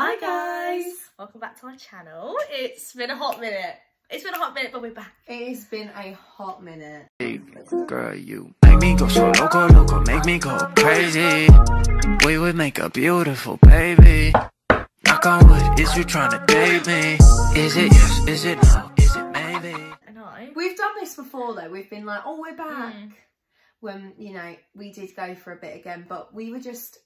Hi guys! Welcome back to our channel. It's been a hot minute. It's been a hot minute, but we're back. It has been a hot minute. Girl, you make me go so loco, loco, make me go crazy. We would make a beautiful baby. Knock on wood, is you trying to date me? Is it yes, is it no, is it maybe? I know. We've done this before though. We've been like, oh, we're back. Mm. When, you know, we did go for a bit again, but we were just,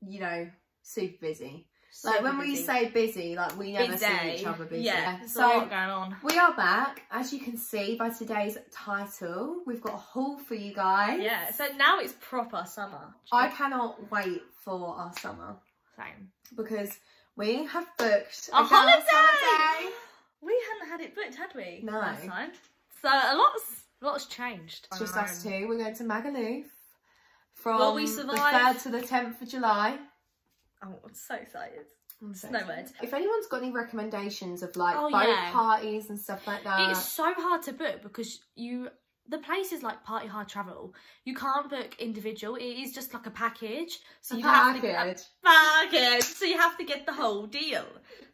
you know, super busy. Like when we say busy, like we never Big see each other busy. Yeah, there's a So going on. we are back. As you can see by today's title, we've got a haul for you guys. Yeah, so now it's proper summer. I cannot wait for our summer Same. because we have booked A girls' holiday! holiday. We hadn't had it booked, had we? No. Last time. So a lot's, a lot's changed. Just us two. We're going to Magaluf from Will we the 3rd to the 10th of July. Oh, I'm so excited. I'm so No excited. If anyone's got any recommendations of like Oh, boat yeah. parties and stuff like that, It's so hard to book because you the place is like Party Hard Travel, you can't book individual. It is just like a package. So a you have to package. package. So you have to get the whole deal.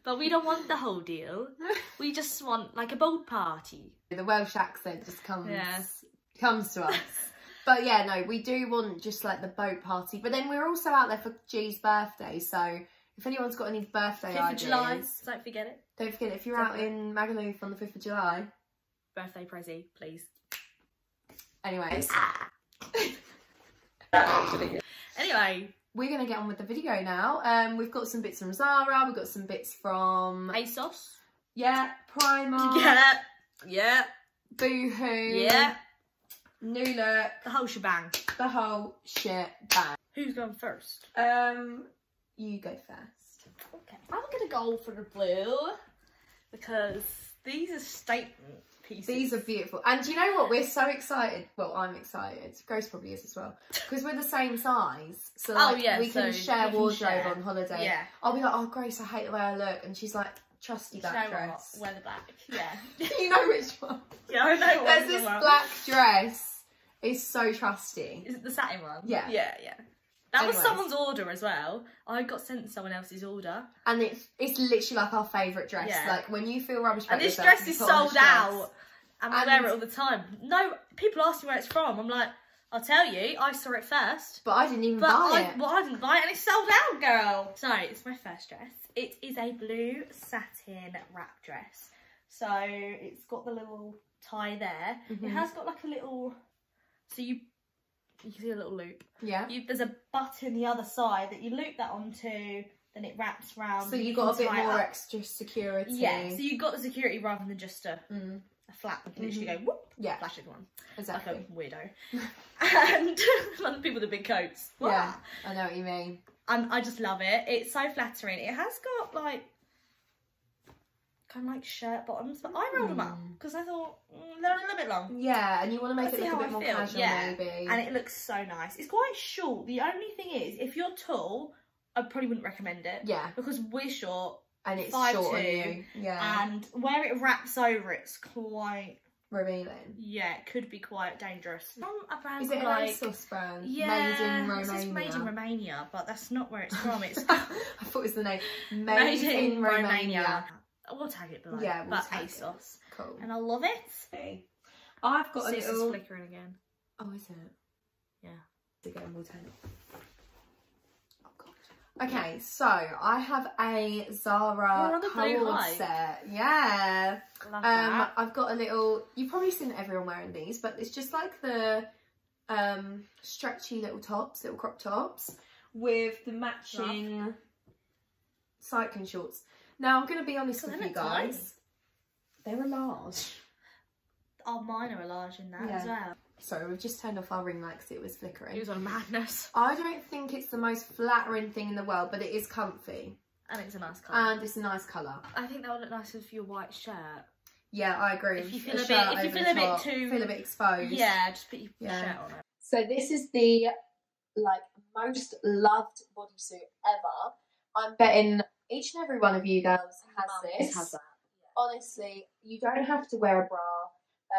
But we don't want the whole deal. We just want like a boat party. the Welsh accent just comes Yes. comes to us. but yeah, no, we do want just like the boat party. But then we're also out there for G's birthday, so if anyone's got any birthday Fifth of ideas, July. Don't forget it. don't forget if you're out in Magaluf on the fifth of July. Birthday prezi, please. Anyways, Anyway, we're gonna get on with the video now. Um, we've got some bits from Zara, we've got some bits from ASOS. yeah, Primark, Yeah. Yeah. Boohoo, Yeah. New Look, The whole shebang. the whole shit bang. Who's going first? Um, you go first. Okay, I'm gonna go for the blue because these are statement pieces. These are beautiful. And you know what? We're so excited. Well, I'm excited. Grace probably is as well. Because we're the same size. So Oh, yeah, we can so share we can wardrobe share. on holiday. Yeah. I'll be like, oh, Grace, I hate the way I look. And she's like, trusty Do you that know what? dress. Wear the black. Yeah. you know which one. yeah, I know. There's this black dress. It's so trusty. Is it the satin one? Yeah. Yeah, yeah. That was someone's order as well. I got sent someone else's order. And it's, it's literally like our favourite dress. Yeah. Like when you feel rubbish about And this yourself, dress is sold out. And I wear it all the time. No, people ask me where it's from. I'm like, I'll tell you, I saw it first. But I didn't even buy I, it. well, I didn't buy it and it's sold out, girl. So, it's my first dress. It is a blue satin wrap dress. So, it's got the little tie there. It Mhm. has got like a little, so you, you can see a little loop. Yeah. You, there's a button the other side that you loop that onto, then it wraps round. So you got a bit more up. extra security. Yeah, so you got the security rather than just a, Mm, a flap. You can literally go whoop, yeah, flash everyone exactly. like a weirdo. and other people with the big coats. Yeah, I know what you mean. and I just love it. It's so flattering. It has got like kind of like shirt bottoms, but I rolled them up Mm. because I thought mm, a little bit long. Yeah, and you want to make Let's it look a bit I more feel, casual, yeah. maybe. And it looks so nice. It's quite short. The only thing is, if you're tall, I probably wouldn't recommend it yeah, because we're short and it's five short on two, you. Yeah, and where it wraps over, it's quite revealing. yeah, it could be quite dangerous. From a brand Is it an like ASOS brand? yeah, made in Romania. made in Romania, but that's not where it's from. It's I thought it was the name. Made, in, Romania. We'll tag it below. Yeah, we'll but tag it. ASOS, Cool. and I love it. Okay. I've got a little. flickering again. Oh, is it? Yeah. Again, we'll turn it. Okay, so I have a Zara Oh, the blue cord high. set. Yeah. Love Um, that. I've got a little. You've probably seen everyone wearing these, but it's just like the um stretchy little tops, little crop tops, with the matching cycling shorts. Now I'm going to be honest So with you tiny. guys. They were large. Oh, mine are large in that as well. Sorry, we've just turned off our ring light because it was flickering. It was on madness, I don't think it's the most flattering thing in the world, but it is comfy and it's a nice colour. and it's a nice colour. I think that would look nice with your white shirt. Yeah, I agree. If you feel a shirt bit- if you feel the a bit top, too- feel a bit exposed. Yeah, just put your Yeah. shirt on it. So this is the like most loved bodysuit ever. I'm betting each and every one of you girls has this. Has that. Honestly, you don't have to wear a bra.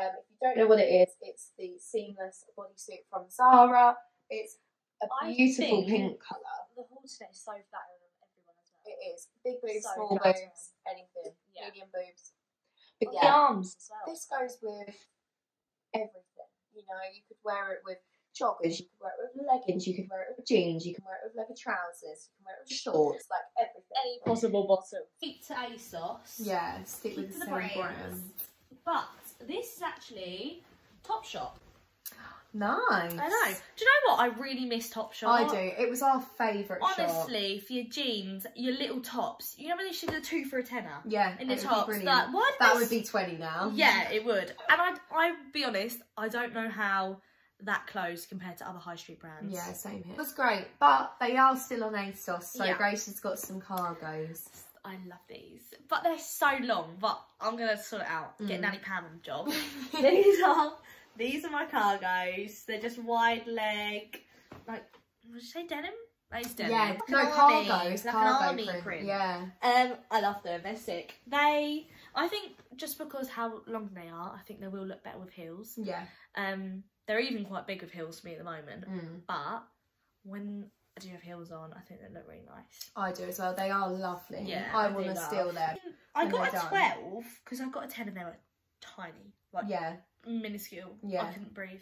Um, if you don't know what it is, it's the seamless bodysuit from Zara. It's a I beautiful think- pink colour. The haul today is so flattering on everyone as well. It is. Big boobs, So small flattering. boobs, anything. Yeah. Medium boobs. But On yeah, the arms as well. this goes with everything. You know, you could wear it with joggers, you could wear it with leggings, you could wear it with jeans, you can wear it with leather trousers, you can wear it with shorts, like everything. Any possible bottom. Keep to ASOS. Yeah, stick with Keep the same the brand. brands. But this is actually Topshop. Nice. I know. Do you know what? I really miss Topshop. I do. It was our favourite shop. Honestly, for your jeans, your little tops, you know when they should do two for a tenner Yeah, in the tops. That why That would be 20 now. Yeah, it would. And I'd I'd be honest, I don't know how that close compared to other high street brands. Yeah, same here. That's great, but they are still on ASOS, so Yeah. Grace has got some cargos. I love these, but they're so long. But I'm gonna sort it out. Get Mm. Nanny Pam on the job. these are these are my cargos. They're just wide leg, like would you say denim? Is denim. Yeah, Like no army- cargos, like cargo an army print. print. Yeah, Um, I love them. They're sick. They, I think, just because how long they are, I think they will look better with heels. yeah. Um, they're even quite big with heels for me at the moment. Mm. But when I do have heels on, I think they look really nice. I do as well. They are lovely. Yeah, I I want to steal them. I got a done. twelve because I got a ten and they were tiny, like Yeah, minuscule. Yeah. I couldn't breathe.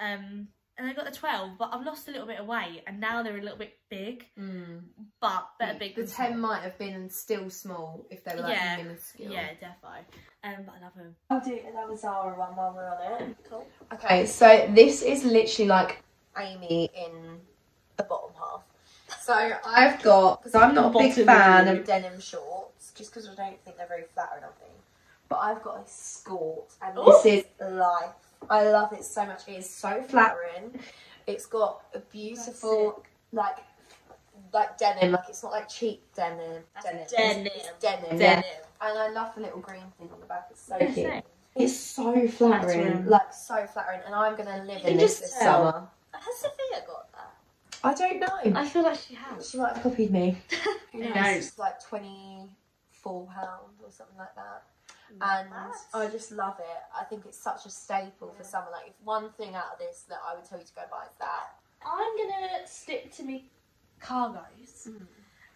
Um, and I got the twelve, but I've lost a little bit of weight, and now they're a little bit big, mm. but better big. the than 10 small. might have been still small if they were like Yeah, minuscule. Yeah, defo. Um, but I love them. I'll do another Zara one while we're on it. Cool. Okay, so this is literally like Amy in the bottom half. So I've got because I'm not a big fan of denim shorts, just because I don't think they're very flattering on me. But I've got a skort, and this is life. I love it so much. It is so flattering. It's got a beautiful like like denim, like it's not like cheap denim. That's denim. It's- denim. It's denim. Denim. Yeah. And I love the little green thing on the back. It's so Yeah, cute. same. It's so flattering, Flattering. like so flattering, and I'm gonna live You in this just this um, summer. Has Sophia got that? I don't know. I feel like she has. She might have copied me. Who It's knows? like twenty four pounds or something like that, and I just love it. I think it's such a staple for summer. Like, if one thing out of this that I would tell you to go buy is that. I'm gonna stick to me cargos Mm.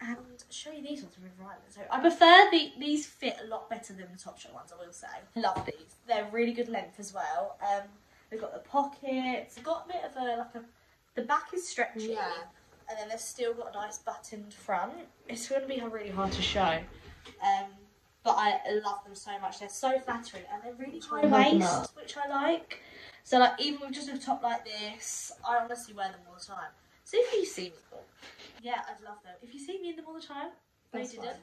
and show you these ones with River Island. So I prefer the these fit a lot better than the Topshop ones. I will say. Love these. They're really good length as well. Um, they've got the pockets. They've got a bit of a like a. The back is stretchy. Yeah. And then they've still got a nice buttoned front. It's going to be really hard to show. Um, but I love them so much. They're so flattering and they're really high waist, which I like. So like even with just a top like this, I honestly wear them all the time. So if you see me, yeah, I'd love them. If you see me in them all the time, they didn't.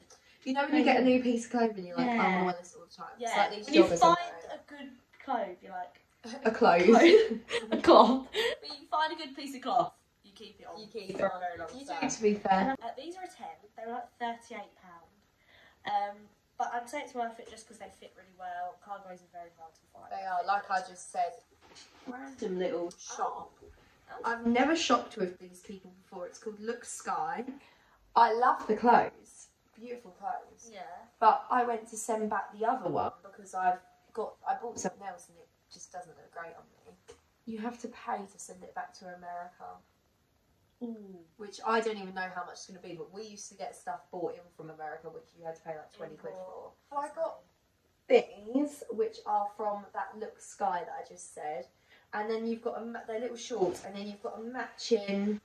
You know when you get a new piece of clothing, you're like, oh, I want to wear this all the time. It's Yeah, like these when you find a good clothe, you're like there. A clothes. a cloth. When you find a good piece of cloth, you keep it on. You keep for it. a very long You time. do, to be fair. Uh, these are a 10. They're like £38. Um, but I'd say it's worth it just because they fit really well. Cargos are very hard to find. They are, like I just said, random little shop. I've never shopped with these people before. It's called Look Sky. I love the clothes. Beautiful clothes. Yeah. But I went to send back the other one because I've got I bought something else and it just doesn't look great on me. You have to pay to send it back to America. Ooh. Which I don't even know how much it's going to be, but we used to get stuff bought in from America, which you had to pay like 20 quid for. So I got these, which are from that Look Sky that I just said. And then you've got a, ma- they're little shorts, and then you've got a matching.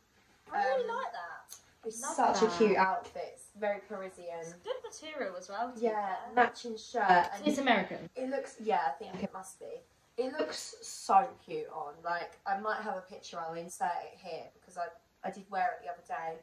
I really Um, like that. It's Love such that. a cute outfit. It's very Parisian. It's good material as well. Yeah, matching shirt. And It's American. It looks, yeah, I think it must be. It looks so cute on. Like, I might have a picture, I'll insert it here because I, I did wear it the other day.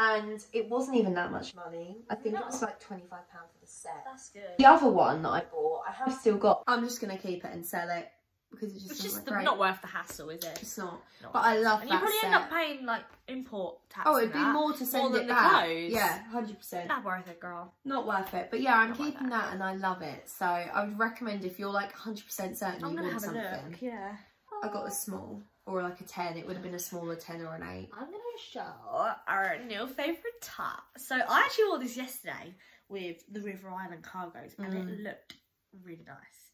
And it wasn't even that much money. I think it was like £25 for the set. That's good. The other one that I bought, I have still got. I'm just going to keep it and sell it because it just It's doesn't just not worth the hassle, is it? It's not. Not But I it. love And that you probably set. end up paying like import tax. Oh, it'd be that. more to send than it the back. clothes. Yeah, 100%. Not worth it, girl. Not worth it. But yeah, I'm Not keeping that and I love it. So I would recommend if you're like 100% certain I'm you want have something. look. Yeah. I got a small or like a 10. It would have been a smaller 10 or an 8. I'm gonna show our new favourite top. So I actually wore this yesterday with the River Island cargos and it Mm. looked really nice.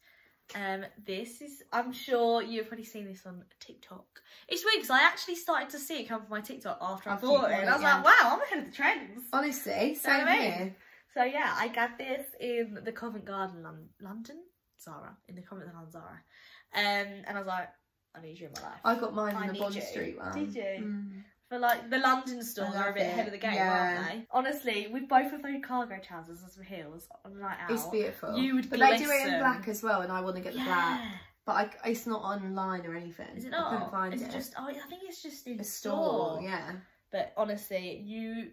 Um, this is, I'm sure you've probably seen this on TikTok. It's weird because I actually started to see it come from my TikTok after I bought it. And I was yeah. like, wow, I'm ahead of the trends. Honestly, So same I mean, here. So yeah, I got this in the Covent Garden, Lon- London, Zara, in the Covent Garden Zara, um, and I was like, I need you in my life. I got mine I in the Bond you. Street one. Did you? Mm. For like the London stores are a bit ahead of the game, Yeah. aren't they? Honestly, with both of those cargo trousers and with heels on a night out, It's beautiful. You would but they do it in black as well, and I want to get the yeah. black. But I, it's not online or anything. Is it I couldn't find Is it. it just? Oh, I think it's just in a store. Yeah, But honestly, you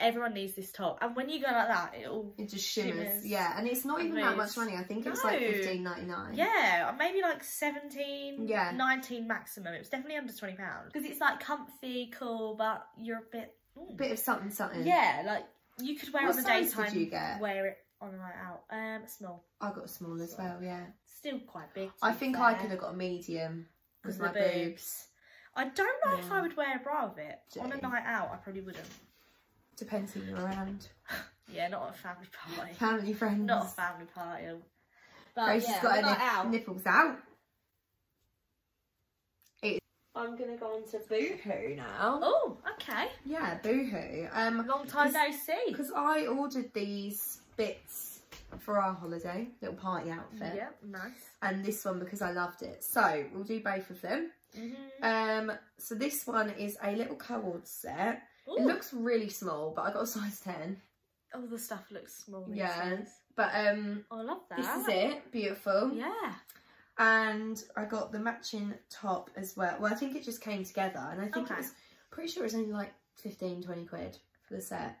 everyone needs this top, and when you go like that, it'll it just shimmers. Shimmers. Yeah, and it's not and even that much money. I think it's like fifteen ninety nine. Yeah, maybe like 17, Yeah. 19 maximum. It was definitely under £20. Because it's like comfy, cool, but you're a bit. mm. bit of something, something. Yeah, like you could wear What it on the size did you get? Wear it on the night out. Um, small. I got a small as well. Yeah, Still quite big. I think fair. I could have got a medium because Because my boobs. boobs. I don't know if I would wear a bra with it. On a night out, I probably wouldn't. Depends who you're around. Yeah, not at a family party. Family friends. not a family party. But Grace yeah, has got her a night nip- out. nipples out. I'm gonna go on to Boo. Boohoo now. Oh, okay. Yeah, Boohoo. Um, Long time no see. because I ordered these bits for our holiday little party outfit, Yeah, nice. and this one because I loved it. So we'll do both of them. Mm-hmm. Um, so this one is a little cord set. It looks really small, but I got a size ten. all the stuff looks small. Yeah. But um, Oh, I love that. this is it. Beautiful. Yeah. and I got the matching top as well. Well, I think it just came together, and I think Okay. it was pretty sure it was only like 15, 20 quid for the set.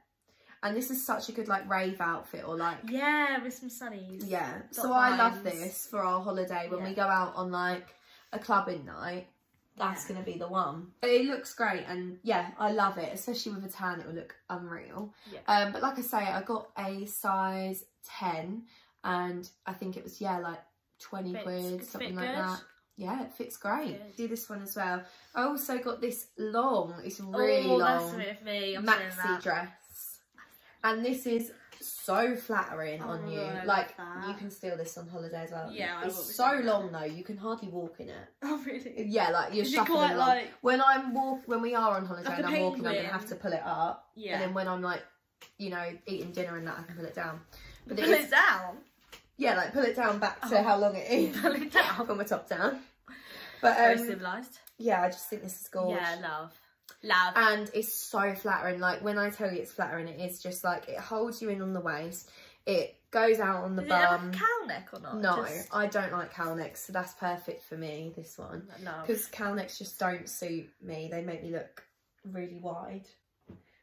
And this is such a good like rave outfit or like Yeah, with some sunnies. yeah. So I love this for our holiday when we go out on like a clubbing night. That's Yeah. gonna be the one. It looks great, and yeah, I love it. Especially with a tan, it will look unreal. Yeah. Um, but like I say, I got a size ten, and I think it was yeah like twenty Fits- quid, something like good. that. Yeah, it fits great. Good. Do this one as well. I also got this long. It's really oh, that's long with me. I'm maxi that. dress, and this is so flattering on Oh, you. I like you can steal this on holiday as well. Yeah, it's so that. long though. You can hardly walk in it. Oh, really? Yeah, like you're Is it shuffling along. like- When I'm walk, when we are on holiday Like and I'm walking, I'm gonna have to pull it up, Yeah. and then when I'm like, you know, eating dinner and that, I can pull it down. But Pull it it is, down. yeah, like pull it down back to Oh. how long it is. Pull it down. from the top down. But Very um, civilised. yeah, I just think this is gorgeous. Yeah, love. Love. and it's so flattering. Like when I tell you it's flattering, it is just like it holds you in on the waist. It goes out on the Does bum. cowl neck or not? no, Just... I don't like cowl necks, so that's perfect for me. This one because cowl necks just don't suit me. They make me look really wide.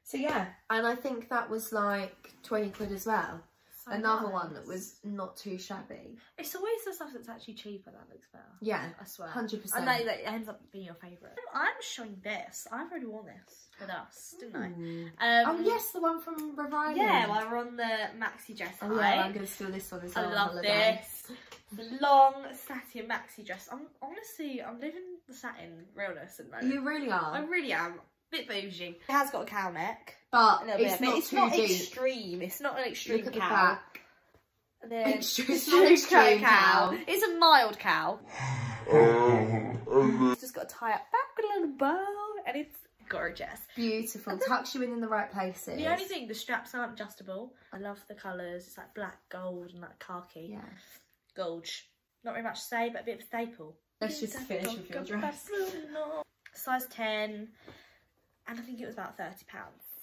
So yeah, and I think that was like twenty quid as well. Another one that was not too shabby. It's always the stuff that's actually cheaper that looks better. Yeah, I swear. hundred I percent. know that it ends up being your favourite. I'm showing this. I've already worn this with us, didn't I? Um, oh yes, the one from Revival. Yeah, well, we're on the maxi dress Oh yeah, I'm gonna steal this one as I well. on love holiday. this. The long satin maxi dress. I'm honestly, I'm living the satin realness at the moment. You really are. I really am. A bit bougie. It has got a cowl neck. but A it's bit, not but it's too not deep. extreme. It's not an extreme Look at the cow. back. And then it's not an extreme cow. It's a mild cow. Um, it's just got to tie up back with a little bow, and it's gorgeous. Beautiful. Tucks you in in the right places. The only thing, the straps aren't adjustable. I love the colours. It's like black, gold, and like khaki. Yeah. Gold. Not very much to say, but a bit of a staple. Let's just finish with your dress. Size 10, and I think it was about £30.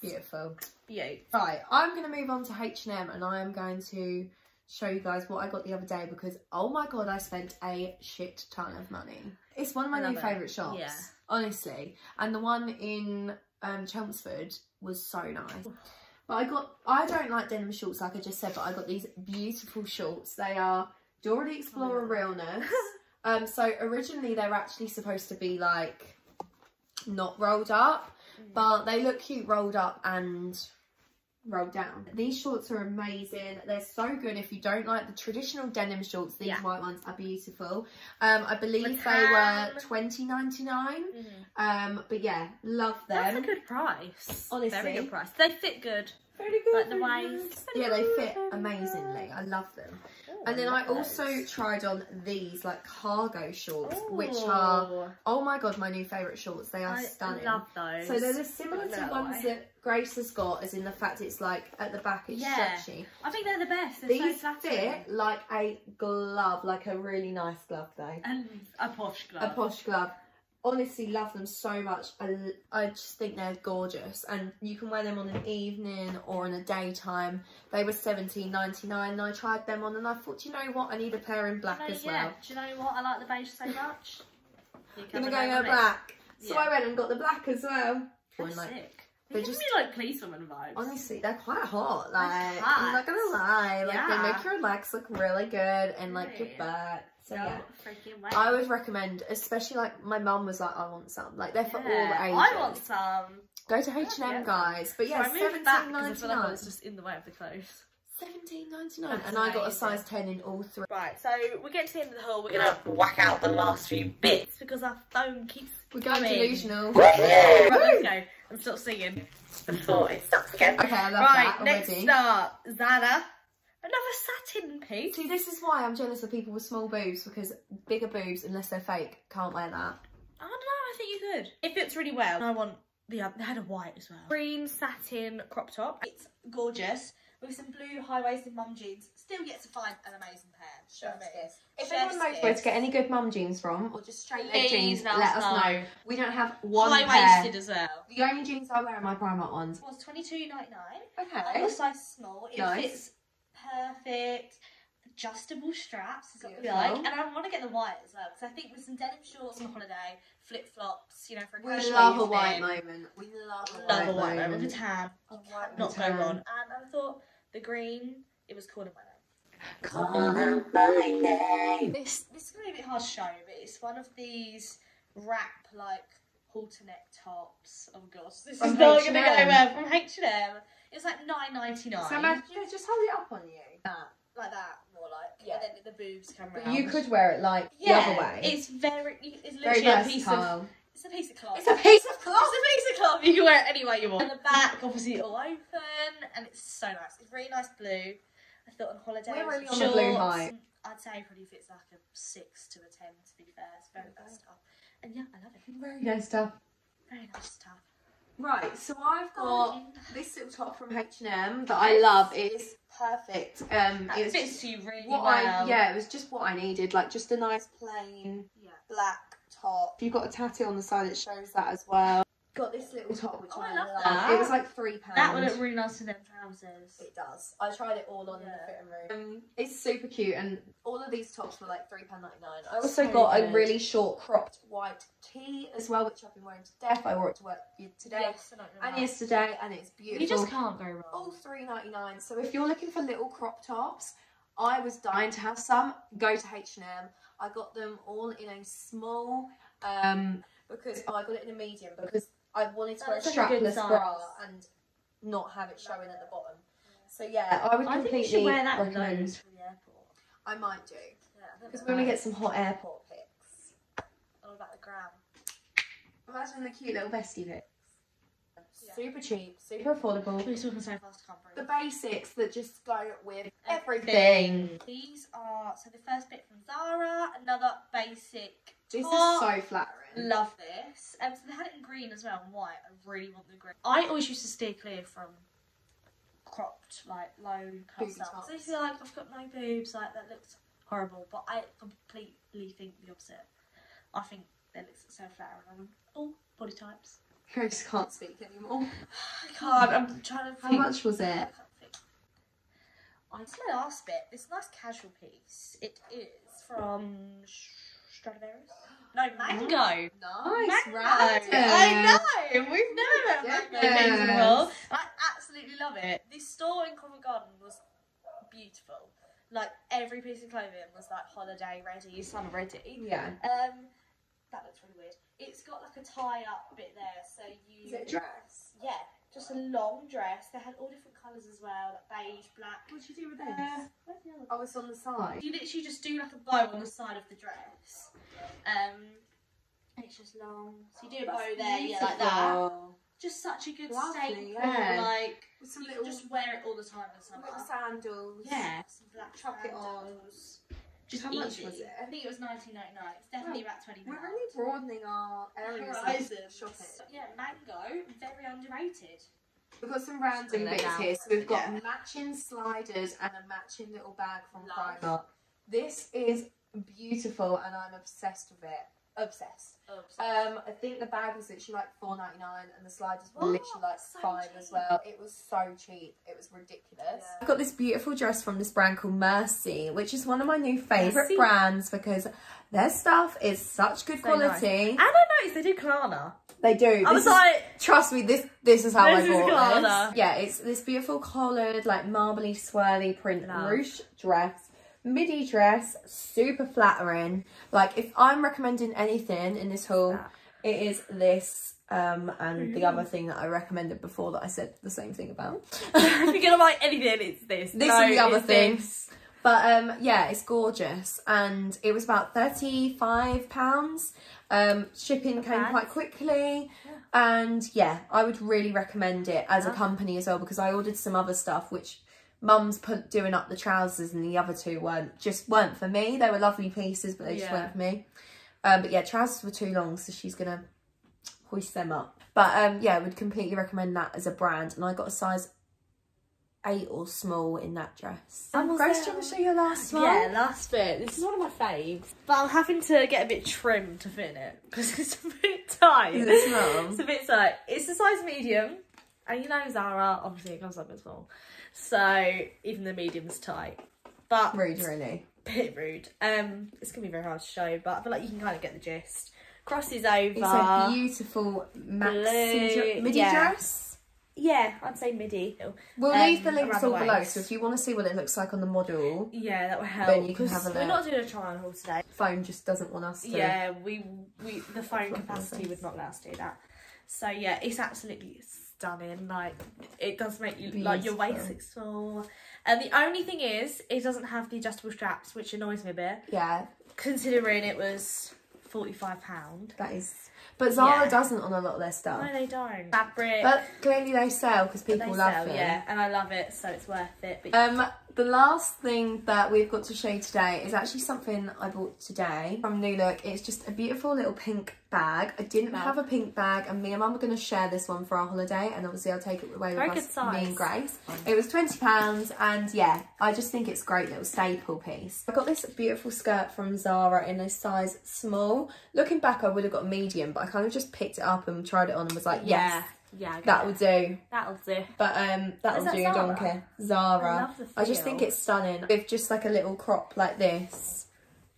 Beautiful. Beaut. Right, I'm going to move on to H&M and I am going to show you guys what I got the other day because, oh my god, I spent a shit ton of money. It's one of my new it. favourite shops, Yeah. honestly. And the one in um, Chelmsford was so nice. But I got, I don't like denim shorts like I just said, but I got these beautiful shorts. They are Dora the Explorer Oh. realness. um, so originally they were actually supposed to be like not rolled up, but they look cute rolled up and rolled down. These shorts are amazing. They're so good. If you don't like the traditional denim shorts, these Yeah. white ones are beautiful. Um, I believe they were twenty ninety nine. Mhm. Um, but yeah, love them. That's a good price. Honestly. Very good price. They fit good. Very good. Like the very waist. Yeah, they fit amazingly. I love them. Oh, and then I also tried on these like cargo shorts, which are oh my god, my new favourite shorts. They are I stunning. love those. So they're similar to Little ones way. that Grace has got, as in the fact it's like at the back it's Yeah. stretchy. I think they're the best. They're These so fit like a glove, like a really nice glove though. And a posh glove. A posh glove. Honestly, love them so much. I, I just think they're gorgeous, and you can wear them on an evening or in a daytime. They were seventeen ninety nine, and I tried them on, and I thought, you know what, I need a pair in black you know- as yeah. well. Do you know what? I like the beige so much. I'm gonna go it it. black, so Yeah. I went and got the black as well. That's And, like, sick. they're just- just me like policewoman vibes. Honestly, they're quite hot. Like I'm not gonna lie, like they make your legs look really good and like your butt. So no yeah. freaking. I would recommend, especially like my mum was like, I want some. Like they're for all Yeah, ages. I want some. Go to H and Yeah. M, guys. But yeah, so I moved seventeen back 'cause I ninety like I just in the way of the clothes. Seventeen ninety nine, That's and I got a size ten in all three. Right, so we get to the end of the haul. We're gonna whack out the last few bits because our phone keeps We're going coming. delusional. Right, let's go. I'm still singing before it starts again. Okay, I love right, that next up, Zara. Another satin piece. See, this is why I'm jealous of people with small boobs because bigger boobs, unless they're fake, can't wear that. I don't know, I think you could. It fits really well. I want the other, they had a white as well. Green satin crop top. It's gorgeous. With some blue high-waisted mum jeans. Still yet to find an amazing pair. Do you know what If Chef's anyone knows where to get any good mum jeans from, or just straight leg jeans, let let us us know. know. We don't have one High-waisted pair. as well. The only jeans I wear are my Primark ones. It was twenty two ninety nine. I Okay. got a size small. It Nice. fits perfect. Adjustable straps is what we like, and I want to get the white as well because I think with some denim shorts on holiday, flip flops, you know, for a We casual love a evening, white moment. We love a Love white a white moment. moment. With a tan, A white not go tan. wrong. And I thought the green, it was calling my name. Calling my name. This this is gonna be a bit hard to show, but it's one of these wrap like halter neck tops. Oh gosh, this From is not gonna go H&M. well from H and M. Oh, it's like nine ninety nine. So imagine, yeah, just hold it up on you. That. like that, more like. Yeah. And then the boobs come round. you could wear it like Yeah, the other way. it's very. It's very literally a piece of. versatile. It's a piece of cloth. It's a piece of cloth. It's a piece of cloth. You can wear it any way you want. And the back, obviously, all open, and it's so nice. It's really nice blue. I thought on holiday. We're really on the blue hype. I'd say it probably fits like a six to a ten. To be fair, it's very nice stuff. And yeah, I love it. Very nice stuff. Very nice stuff. Right, so I've got Oh, this little top from H&M that I love. It is perfect. Um, that it was fits you really what well. I yeah, it was just what I needed. Like just a nice plain Yeah. black top. If you've got a tattoo on the side it shows that as well. Got this little top which Oh, I, I love love. that. It was like three pounds. That would look really nice with them trousers. It does. I tried it all on in the fitting room. Um, it's super cute, and all of these tops were like three pound ninety nine. I So also got a really short cropped white tee as well, which I've been wearing to death. I wore it to work today Yes, and that. yesterday, and it's beautiful. You just can't go wrong. all three ninety nine. So if you're looking for little crop tops, I was dying to have some. Go to H and M. I got them all in a small, um, because oh, I got it in a medium because I wanted to wear a That's like a strapless bra and not have it showing at the bottom. So yeah, I would I think completely you should wear that with recommend. those for the airport. I might do Yeah, because we're gonna get some hot airport pics. all about the gram. Imagine the cute little bestie pics. Super cheap, super affordable. So fast. The basics that just go with Everything. everything. These are so the first bit from Zara, another basic. This top. is so flattering. Love this. Um, so they had it in green as well and white. I really want the green. I always used to steer clear from cropped, like low cut Booby stuff. So I feel like I've got no boobs, like that looks horrible. But I completely think the opposite. I think that looks so flattering on all body types. I just can't speak anymore. I can't. I'm trying to How much was it? I can't think. I this is my last bit. This nice casual piece. It is from Stradivarius. No, Mango. Nice, Mango. right? I know. We've never met Mango Yes. before. I absolutely love it. This store in Covent Garden was beautiful. Like every piece of clothing was like holiday ready, summer ready. Yeah. Um, that looks really weird. It's got like a tie up bit there, so you. Is it a dress? Yeah, just a long dress. They had all different colours as well, like beige, black. What'd you do with Uh, where's the other Oh, it's on the side. you literally just do like a bow on the side of the dress. Um, it's just long. So you do a bow there, yeah, like that. just such a good Lovely, staple. yeah. Like With some you little, just wear it all the time in the summer. little sandals. Yeah, some black Chuck it on. Sandals. Just How much was it? I think it was nineteen ninety nine. It's definitely oh, about twenty We're pounds. really broadening our areas of Horizons. shopping. So, yeah, mango, very underrated. We've got some random Lay bits down. here. So we've got Yeah. matching sliders and a matching little bag from Love. Primark. This is beautiful and I'm obsessed with it. Obsessed. Um, I think the bag was literally like four ninety nine, and the sliders were What? literally like So five as well. It was so cheap. It was ridiculous. Yeah. I've got this beautiful dress from this brand called Mercy, which is one of my new favourite Mercy. brands because their stuff is such good So nice. quality. And I noticed they do Klarna. They do. I This was is- like, Trust me, this this is how This I bought Klarna. this. Yeah, it's this beautiful collared, like marbly, swirly print Love. ruche dress, midi dress, super flattering. Like if I'm recommending anything in this haul, it is this. Um, and the other thing that I recommended before that I said the same thing about. if you're gonna buy anything, it's this. This No, and the other thing. this. But um, yeah, it's gorgeous, and it was about thirty-five pounds. Um, shipping Not came bad. quite quickly, and yeah, I would really recommend it as a company as well because I ordered some other stuff which Mum's put doing up the trousers, and the other two weren't just weren't for me. They were lovely pieces, but they just weren't for me. Um, but yeah, trousers were too long, so she's gonna hoist them up. But um, yeah, I would completely recommend that as a brand, and I got a size eight or small in that dress. And was Grace, there- do you want to show your last one? Yeah, last bit. This is one of my faves. But I'm having to get a bit trim to fit in it because it's a bit tight. Is it small? It's a bit tight. It's a size medium. And you know Zara, obviously it comes up as small. So even the medium's tight. But Rude, really. bit rude. Um, it's gonna be very hard to show, but I feel like you can kind of get the gist. Crosses over. It's a beautiful maxi midi yeah. dress. yeah, I'd say midi. We'll Um, leave the links all below, so if you want to see what it looks like on the model, Yeah, that would help. Then you can have a We're not doing a try on haul today. phone just doesn't want us to. Yeah, we we the phone capacity would not let us do that. So yeah, it's absolutely stunning. Like it does make you like your waist Beautiful. looks small. And the only thing is, it doesn't have the adjustable straps, which annoys me a bit. Yeah, Considering it was forty five pound. that is. But Zara Yeah. doesn't on a lot of their stuff. No, they don't. Fabric. But clearly they sell because people love sell, them. yeah, and I love it, so it's worth it. But Um, the last thing that we've got to show you today is actually something I bought today from New Look. It's just a beautiful little pink bag. I didn't have a pink bag, and me and Mum are going to share this one for our holiday, and obviously I'll take it away Very with us, size. me and Grace. It was twenty pounds, and yeah, I just think it's a great little staple piece. I got this beautiful skirt from Zara in a size small. Looking back, I would have got medium, but I kind of just picked it up and tried it on and was like, yes, yeah, yeah, I get that it. will do. that'll do. But um, that'll Is that do, Zara? donkey. Zara. I love the I just think it's stunning with just like a little crop like this.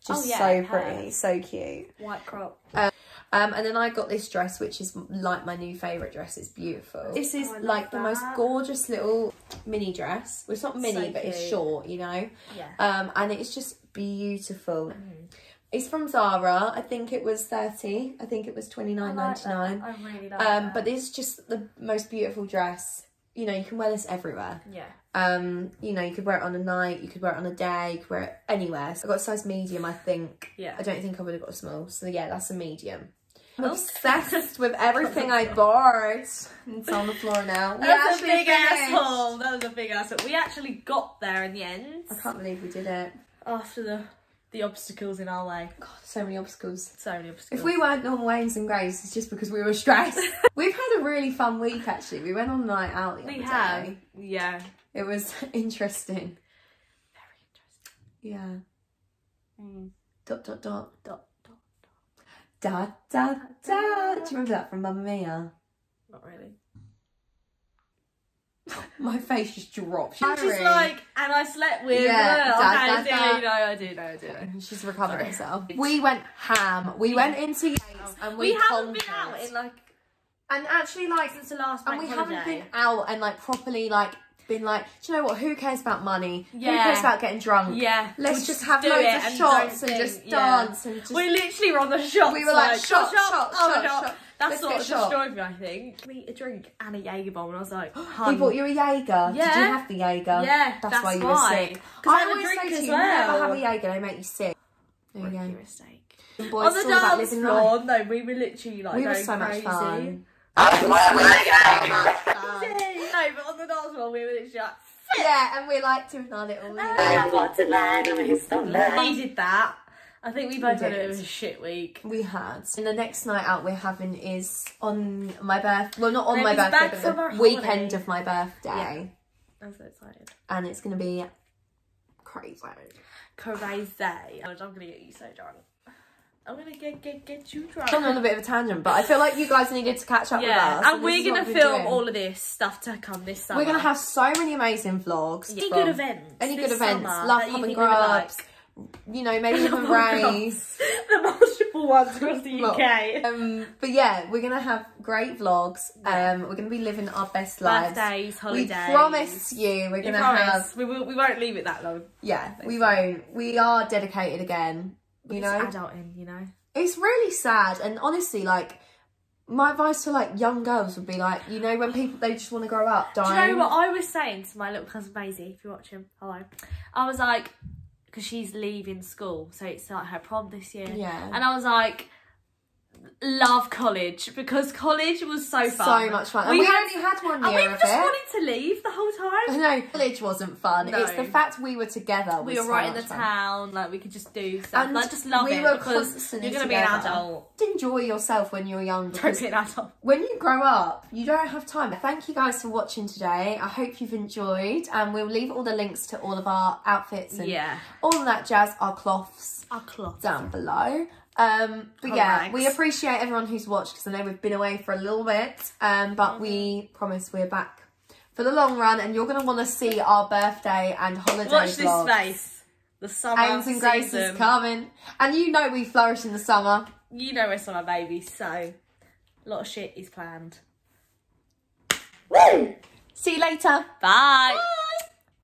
Just Oh, yeah, so her. pretty, so cute. White crop. Um, and then I got this dress, which is like my new favourite dress. It's beautiful. This is Oh, I love like the most gorgeous little mini dress. Well, it's not mini, So but it's short, you know. Yeah. Um, and it's just beautiful. Mm. It's from Zara. I think it was thirty. I think it was 29.99. I like I really like Um, that. but it's just the most beautiful dress. You know, you can wear this everywhere. yeah. Um, you know, you could wear it on a night, you could wear it on a day, you could wear it anywhere. So I got a size medium, I think. Yeah. I don't think I would have got a small. So yeah, that's a medium. I'm obsessed with everything I bought. It's on the floor now. We That's a big finished. asshole. That was a big asshole. We actually got there in the end I can't believe we did it. after the the obstacles in our way. God, so many obstacles. So many obstacles. If we weren't on Wayne's and Grace, it's just because we were stressed. We've had a really fun week actually. We went on a night out the we other have, day. yeah, It was interesting. very interesting. Yeah. Mm. Dot dot dot. Dot, dot. Da da da. Do you remember that from Mamma Mia? Not really. My face just dropped. I'm just like, and I slept with. Yeah, uh, da, I da, da. know, I do, know, I do. know. She's recovered Sorry. herself. We went ham. We went into Yates and we, We haven't been out in like and actually like since the last and we holiday. haven't been out and like properly like been like, do you know what? Who cares about money? Who cares about getting drunk? Yeah, Let's we'll just have loads of and shots don't and just think- yeah. dance and just. We literally were on the shots. We were like, shot, shot, shot, oh, shot, shot. shot. That's Let's what get destroyed me, I think. Me a drink and a Jaeger bomb, and I was like, he bought you a Jaeger. Did you have the Jaeger? Yeah, that's, that's why you why. were sick. 'Cause I I always drink say to as you, never have a Jaeger. They make you sick. There you go. mistake. Boys, on the it's all about dance floor, no, we were literally like we were going so much crazy. fun. No, but on the dance floor, we were literally like, Yeah, and we're like doing our little. you know, I want to land on his We did that. I think we both We had did. it It was a shit week. We had. And the next night out we're having is on my birth. Well, not on Then my birthday, but the weekend holiday. of my birthday, I'm so excited. and it's gonna be crazy. Crazy. I'm gonna get you so drunk. I'm gonna get get get you drunk. Gone on a bit of a tangent, but I feel like you guys needed to catch up Yeah, with us. and is we're gonna film doing. all of this stuff to come this summer. We're gonna have so many amazing vlogs. any good events. Any good events. Love Pub and. Grubs. You know, maybe even raves. the multiple ones across the UK. Um, but yeah, we're gonna have great vlogs. Um, we're gonna be living our best lives. Birthdays, holidays. We promise you, we're We gonna promise. have. We, will, we won't leave it that long. Yeah, we won't. We are dedicated again. You know, It's adulting, you know. it's really sad, and honestly, like. My advice to like young girls would be like, you know, when people they just want to grow up, don't. Do you know what I was saying to my little cousin Maisie, if you're watching? Hello. I was like, because she's leaving school, so it's like her prom this year. Yeah. And I was like, love college because college was so fun. So much fun, and we, had- only had one and we year just it. wanted to leave the whole time. No, college wasn't fun. No. It's the fact we were together. We were so right in the fun. town, like we could just do stuff. And like just love we it were because constantly you're gonna be an adult. Enjoy yourself when you're young Don't be an adult. when you grow up, you don't have time. Thank you guys for watching today. I hope you've enjoyed, and we'll leave all the links to all of our outfits and Yeah. all of that jazz, our cloths Our cloths down below. Um, but Our yeah, rags. we appreciate everyone who's watched because I know we've been away for a little bit, um, but we promise we're back for the long run, and you're gonna want to see our birthday and holiday Watch this vlogs. space. The summer Aims and Grace is coming, and you know we flourish in the summer. You know we're summer babies, so a lot of shit is planned. See you later. Bye. Bye.